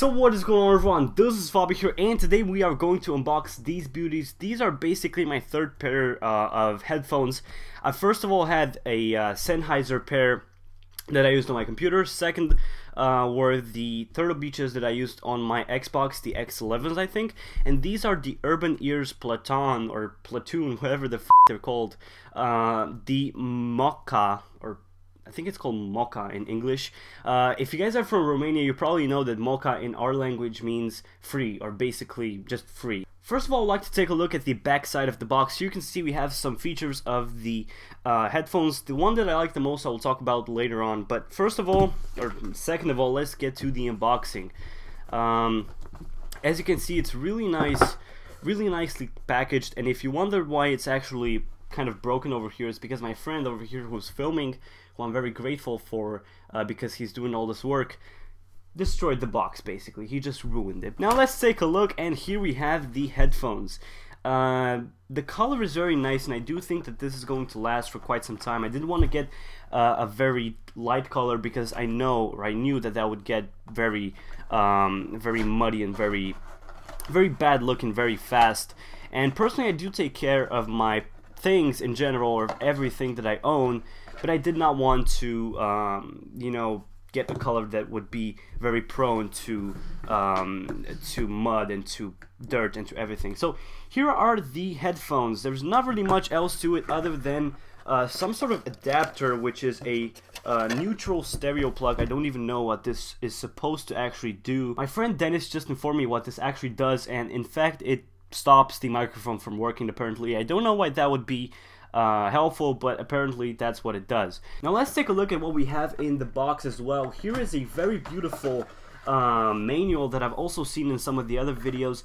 So what is going on everyone, this is Fabi here and today we are going to unbox these beauties. These are basically my third pair uh, of headphones. I first of all had a uh, Sennheiser pair that I used on my computer. Second uh, were the Turtle Beaches that I used on my Xbox, the X11s I think. And these are the Urban Ears Plattan or Platoon, whatever the f they're called. Uh, the Mocha or I think it's called Mocha in English. Uh, if you guys are from Romania, you probably know that Mocha in our language means free, or basically just free. First of all, I'd like to take a look at the back side of the box. You can see we have some features of the uh, headphones. The one that I like the most I will talk about later on. But first of all, or second of all, let's get to the unboxing. Um, as you can see, it's really nice, really nicely packaged. And if you wonder why it's actually kind of broken over here, it's because my friend over here who's filming who I'm very grateful for uh, because he's doing all this work, destroyed the box basically. He just ruined it. Now let's take a look, and here we have the headphones. Uh, the color is very nice, and I do think that this is going to last for quite some time. I didn't want to get uh, a very light color because I know, or I knew that that would get very, um, very muddy and very, very bad looking very fast. And personally, I do take care of my things in general, or everything that I own, but I did not want to, um, you know, get a color that would be very prone to um, to mud and to dirt and to everything. So here are the headphones. There's not really much else to it other than uh, some sort of adapter, which is a uh, neutral stereo plug. I don't even know what this is supposed to actually do. My friend Dennis just informed me what this actually does, and in fact, it stops the microphone from working apparently. I don't know why that would be uh, helpful, but apparently that's what it does. Now let's take a look at what we have in the box as well. Here is a very beautiful uh, manual that I've also seen in some of the other videos.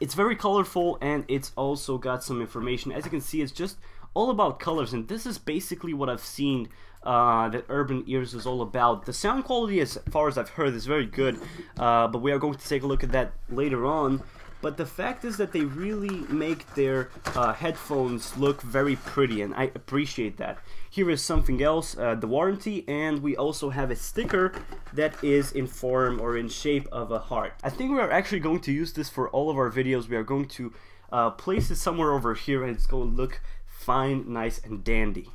It's very colorful and it's also got some information. As you can see, it's just all about colors and this is basically what I've seen uh, that Urbanears is all about. The sound quality, as far as I've heard, is very good, uh, but we are going to take a look at that later on. But the fact is that they really make their uh, headphones look very pretty, and I appreciate that. Here is something else, uh, the warranty, and we also have a sticker that is in form or in shape of a heart. I think we are actually going to use this for all of our videos. We are going to uh, place it somewhere over here, and it's going to look fine, nice, and dandy.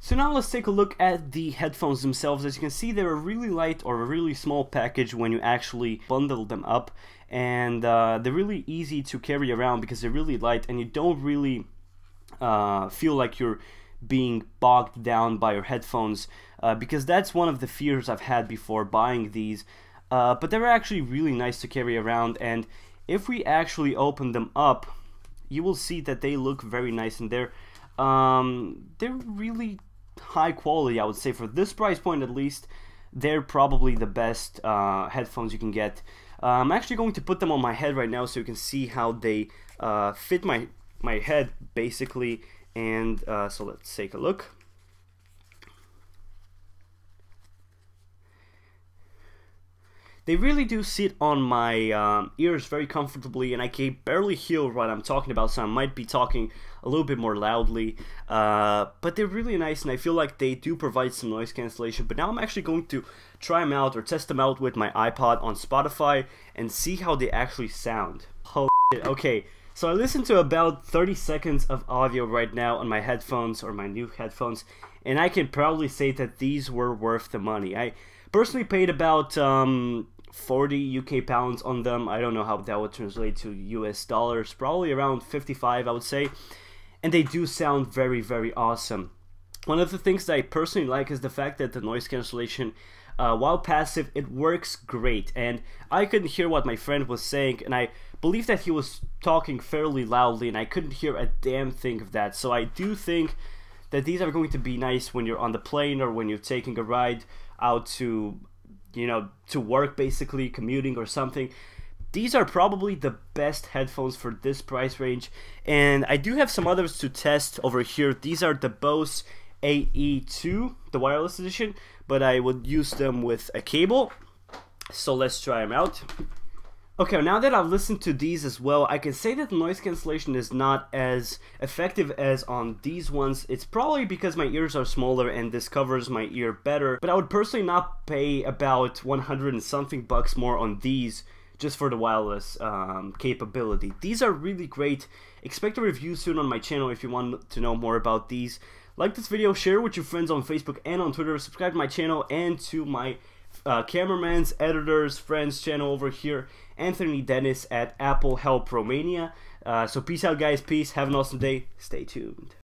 So now let's take a look at the headphones themselves. As you can see, they're a really light or a really small package when you actually bundle them up. And uh, they're really easy to carry around because they're really light and you don't really uh, feel like you're being bogged down by your headphones uh, because that's one of the fears I've had before buying these. Uh, but they're actually really nice to carry around and if we actually open them up, you will see that they look very nice and they're um, they're really high quality, I would say, for this price point at least. They're probably the best uh, headphones you can get. Uh, I'm actually going to put them on my head right now so you can see how they uh, fit my, my head, basically. And uh, so let's take a look. They really do sit on my um, ears very comfortably, and I can barely hear what I'm talking about, so I might be talking a little bit more loudly. Uh, but they're really nice, and I feel like they do provide some noise cancellation. But now I'm actually going to try them out or test them out with my iPod on Spotify and see how they actually sound. Oh, okay. So I listened to about 30 seconds of audio right now on my headphones or my new headphones, and I can proudly say that these were worth the money. I personally paid about um, 40 UK pounds on them. I don't know how that would translate to US dollars. Probably around 55, I would say. And they do sound very, very awesome. One of the things that I personally like is the fact that the noise cancellation, uh, while passive, it works great. And I couldn't hear what my friend was saying, and I believe that he was talking fairly loudly, and I couldn't hear a damn thing of that. So I do think that these are going to be nice when you're on the plane or when you're taking a ride out to you know, to work basically, commuting or something. These are probably the best headphones for this price range. And I do have some others to test over here. These are the Bose AE2, the wireless edition, but I would use them with a cable. So let's try them out. Okay, now that I've listened to these as well, I can say that noise cancellation is not as effective as on these ones. It's probably because my ears are smaller and this covers my ear better, but I would personally not pay about 100 and something bucks more on these just for the wireless um, capability. These are really great. Expect a review soon on my channel if you want to know more about these. Like this video, share with your friends on Facebook and on Twitter, subscribe to my channel and to my uh, cameraman's, editors, friends channel over here, Anthony Dennis at Apple Help Romania. Uh, so peace out, guys. Peace. Have an awesome day. Stay tuned.